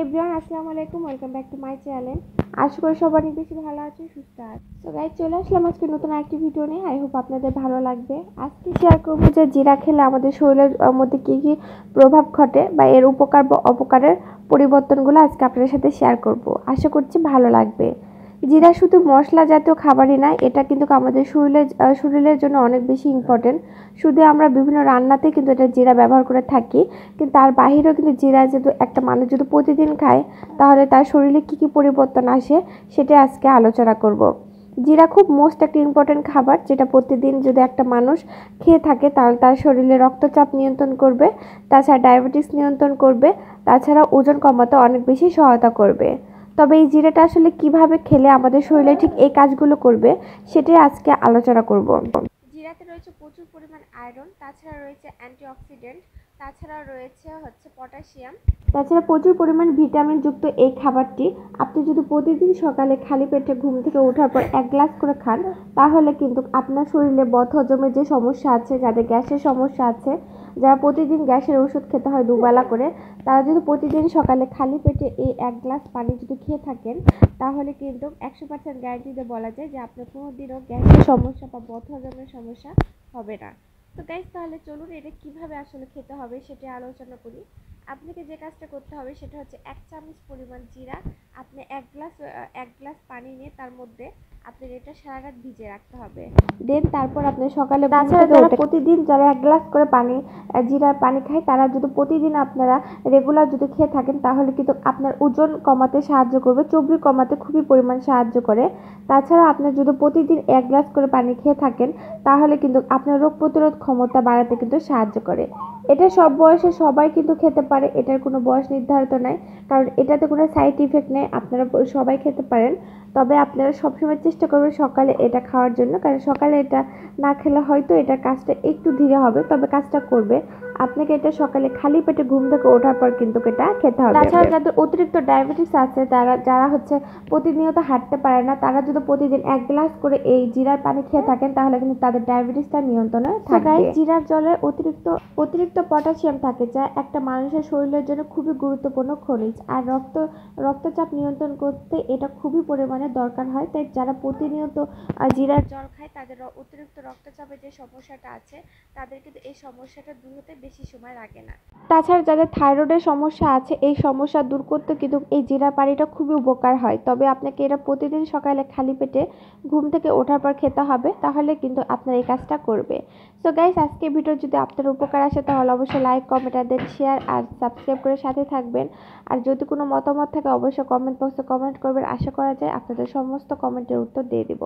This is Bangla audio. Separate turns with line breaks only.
এভরিওয়ান আসসালামু আলাইকুম welcome back to my channel আশা করি সবাই অনেক বেশি ভালো আছে সুস্থ আছে তো গাই চলে আসলাম আজকে নতুন একটি ভিডিও নিয়ে। আই হোপ আপনাদের ভালো লাগবে। আজকে শেয়ার করব যে জিরা খেলে আমাদের শরীরের মধ্যে কী কী প্রভাব ঘটে বা এর উপকার বা অপকারের পরিবর্তনগুলো আজকে আপনাদের সাথে শেয়ার করব। আশা করছি ভালো লাগবে। জিরা শুধু মশলা জাতীয় খাবারই নয় এটা কিন্তু আমাদের শরীরের শরীরের জন্য অনেক বেশি ইম্পর্টেন্ট শুধু আমরা বিভিন্ন রান্নাতে কিন্তু এটা জিরা ব্যবহার করে থাকি, কিন্তু তার বাহিরেও কিন্তু জিরা যেহেতু একটা মানুষ যদি প্রতিদিন খায়, তাহলে তার শরীরে কী কী পরিবর্তন আসে সেটা আজকে আলোচনা করব। জিরা খুব মোস্ট একটা ইম্পর্টেন্ট খাবার যেটা প্রতিদিন যদি একটা মানুষ খেয়ে থাকে, তাহলে তার শরীরে রক্তচাপ নিয়ন্ত্রণ করবে, তাছাড়া ডায়াবেটিস নিয়ন্ত্রণ করবে, তাছাড়া ওজন কমাতে অনেক বেশি সহায়তা করবে। তবে এই জিরাটা আসলে কীভাবে খেলে আমাদের শরীরে ঠিক এই কাজগুলো করবে, সেটাই আজকে আলোচনা করব। জিরাতে রয়েছে প্রচুর পরিমাণ আয়রন তাছাড়া রয়েছে অ্যান্টিঅক্সিডেন্ট তাছাড়া রয়েছে হচ্ছে পটাশিয়াম। তাছাড়া প্রচুর পরিমাণ ভিটামিন যুক্ত এই খাবারটি। আপনি যদি প্রতিদিন সকালে খালি পেটে ঘুম থেকে ওঠার পর এক গ্লাস করে খান, তাহলে কিন্তু আপনার শরীরে বদ হজমের যে সমস্যা আছে, যাদের গ্যাসের সমস্যা আছে, যারা প্রতিদিন গ্যাসের ওষুধ খেতে হয় দুবেলা করে, তারা যদি প্রতিদিন সকালে খালি পেটে এই এক গ্লাস পানি যদি খেয়ে থাকেন, তাহলে কিন্তু একশো পার্সেন্ট গ্যারান্টিতে বলা যায় যে আপনার কোনোদিনও গ্যাসের সমস্যা বা বদ হজমের সমস্যা হবে না। তো গাইজ তাহলে চলুন এটা কীভাবে আসলে খেতে হবে সেটা আলোচনা করি। আপনাকে যে কাজটা করতে হবে সেটা হচ্ছে এক চামচ পরিমাণ জিরা আপনি এক গ্লাস এক গ্লাস পানি নিয়ে তার মধ্যে আপনি এটা সারা রাত ভিজে রাখতে হবে। দেন তারপর আপনি সকালে তাছাড়া যারা প্রতিদিন যারা এক গ্লাস করে পানি জিরার পানি খায় তারা যদি প্রতিদিন আপনারা রেগুলার যদি খেয়ে থাকেন তাহলে কিন্তু আপনার ওজন কমাতে সাহায্য করবে চর্বি কমাতে খুবই পরিমাণ সাহায্য করে। তাছাড়া আপনি যদি প্রতিদিন এক গ্লাস করে পানি খেয়ে থাকেন তাহলে কিন্তু আপনার রোগ প্রতিরোধ ক্ষমতা বাড়াতে কিন্তু সাহায্য করে। এটা সব বয়সে সবাই কিন্তু খেতে পারে, এটার কোনো বয়স নির্ধারিত নাই। কারণ এটাতে কোনো সাইড ইফেক্ট নেই, আপনারা সবাই খেতে পারেন। তবে আপনারা সবসময় চেষ্টা করবেন সকালে এটা খাওয়ার জন্য কারণ সকালে এটা না খেলে হয়তো এটা কাজটা একটু ধীরে হবে তবে কাজটা করবে। আপনাকে এটা সকালে খালি পেটে ঘুম থেকে ওঠার পর কিন্তু এটা খেতে হবে তাছাড়া যাদের অতিরিক্ত ডায়াবেটিস আছে তারা যারা হচ্ছে প্রতিনিয়ত হাঁটতে পারে না তারা যদি প্রতিদিন এক গ্লাস করে এই জিরার পানি খেয়ে থাকেন তাহলে কিন্তু তাদের ডায়াবেটিসটা নিয়ন্ত্রণে থাকবে। জিরার জলে অতিরিক্ত অতিরিক্ত পটাশিয়াম থাকে যা একটা মানুষের শরীরের জন্য খুবই গুরুত্বপূর্ণ খনিজ। আর রক্ত রক্তচাপ নিয়ন্ত্রণ করতে এটা খুবই পরিমাণে দরকার হয়। তাই যারা প্রতিনিয়ত জিরার জল খায়, তাদের অতিরিক্ত রক্তচাপের যে সমস্যাটা আছে, তাদের কিন্তু এই সমস্যাটা দূর হতে বেশি সময় লাগে না। তাছাড়া যাদের থাইরয়েডের সমস্যা আছে, এই সমস্যা দূর করতে কিন্তু এই জিরা পানিটা খুবই উপকার হয়। তবে আপনাকে এটা প্রতিদিন সকালে খালি পেটে ঘুম থেকে ওঠার পর খেতে হবে, তাহলে কিন্তু আপনার এই কাজটা করবে। সো গাইস আজকে ভিডিও যদি আপনার উপকার আসে, তাহলে অবশ্যই লাইক কমেন্ট আর শেয়ার আর সাবস্ক্রাইব করে সাথে থাকবেন। আর যদি কোনো মতামত থাকে, অবশ্যই কমেন্ট বক্সে কমেন্ট করবেন। আশা করা যায় আপনাদের সমস্ত কমেন্টের উত্তর দিয়ে দিব।